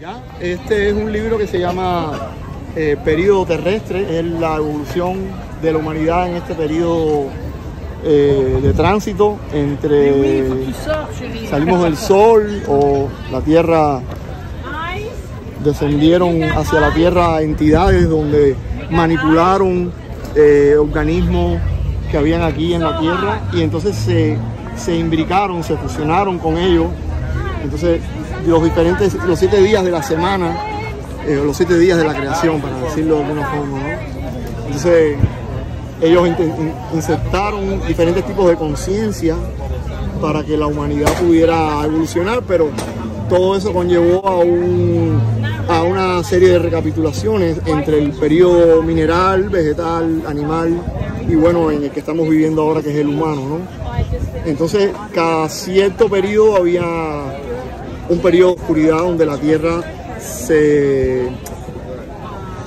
¿Ya? Este es un libro que se llama eh, Período Terrestre, es la evolución de la humanidad en este periodo eh, de tránsito entre salimos del sol o la Tierra descendieron hacia la Tierra entidades donde manipularon eh, organismos que habían aquí en la Tierra y entonces se, se imbricaron, se fusionaron con ellos. Entonces los diferentes, los siete días de la semana, eh, los siete días de la creación, para decirlo de alguna forma. Entonces ellos insertaron diferentes tipos de conciencia para que la humanidad pudiera evolucionar, pero todo eso conllevó a, un, a una serie de recapitulaciones entre el periodo mineral, vegetal, animal y bueno, en el que estamos viviendo ahora que es el humano, ¿no? Entonces, cada cierto periodo había un periodo de oscuridad donde la Tierra se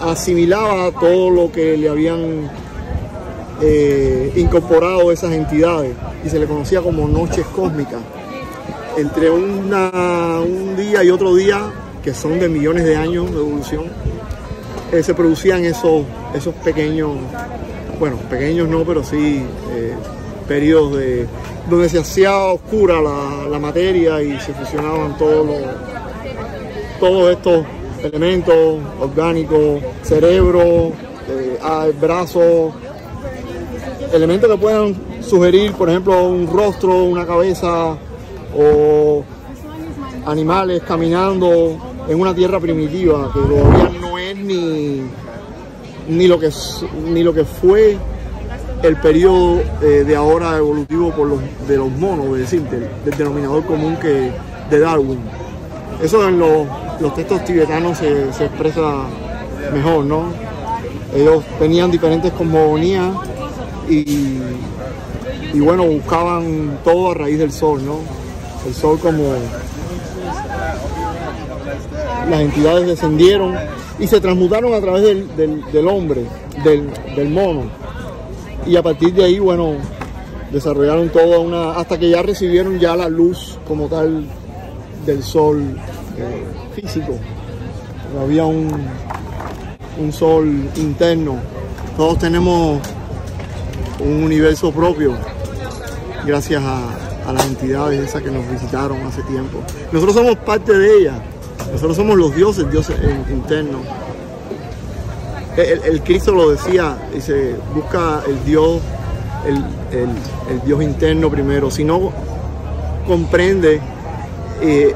asimilaba todo lo que le habían eh, incorporado esas entidades y se le conocía como noches cósmicas. Entre un día y otro día, que son de millones de años de evolución, eh, se producían esos, esos pequeños, bueno, pequeños no, pero sí eh, periodos de, donde se hacía oscura la, materia y se fusionaban todos los, todos estos elementos orgánicos, cerebro, eh, brazos, elementos que puedan sugerir, por ejemplo, un rostro, una cabeza o animales caminando en una tierra primitiva que todavía no es ni, ni, lo, que, ni lo que fue el periodo eh, de ahora evolutivo por los, de los monos, es decir, del, denominador común que, de Darwin. Eso en los, los textos tibetanos se, se, expresa mejor, ¿no? Ellos tenían diferentes cosmogonías y, y bueno, buscaban todo a raíz del sol, ¿no? El sol como las entidades descendieron y se transmutaron a través del, del, del hombre, del, del, mono. Y a partir de ahí, bueno, desarrollaron toda una, hasta que ya recibieron ya la luz como tal del sol eh, físico. había un, un sol interno. Todos tenemos un universo propio gracias a, a, las entidades esas que nos visitaron hace tiempo. Nosotros somos parte de ellas, nosotros somos los dioses, dioses internos. El, Cristo lo decía, dice, busca el Dios, el, Dios interno primero, si no comprende eh,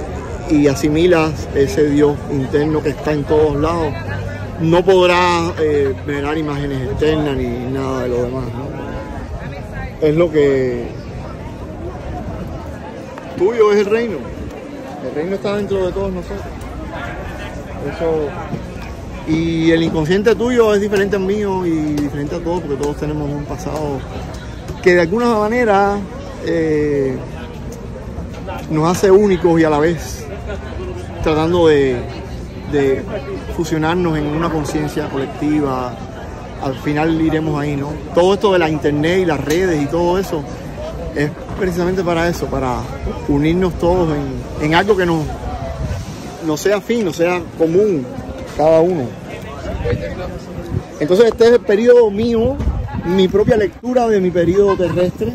y asimilas ese Dios interno que está en todos lados, no podrás eh, imágenes externas ni nada de lo demás. es lo que tuyo es el reino. El reino está dentro de todos nosotros. Eso. Y el inconsciente tuyo es diferente al mío y diferente a todos, porque todos tenemos un pasado que de alguna manera eh, nos hace únicos y a la vez tratando de, fusionarnos en una conciencia colectiva, al final iremos ahí, ¿no? Todo esto de la internet y las redes y todo eso es precisamente para eso, para unirnos todos en, algo que no, no sea fin, no sea común cada uno. Entonces este es el periodo mío, mi propia lectura de mi periodo terrestre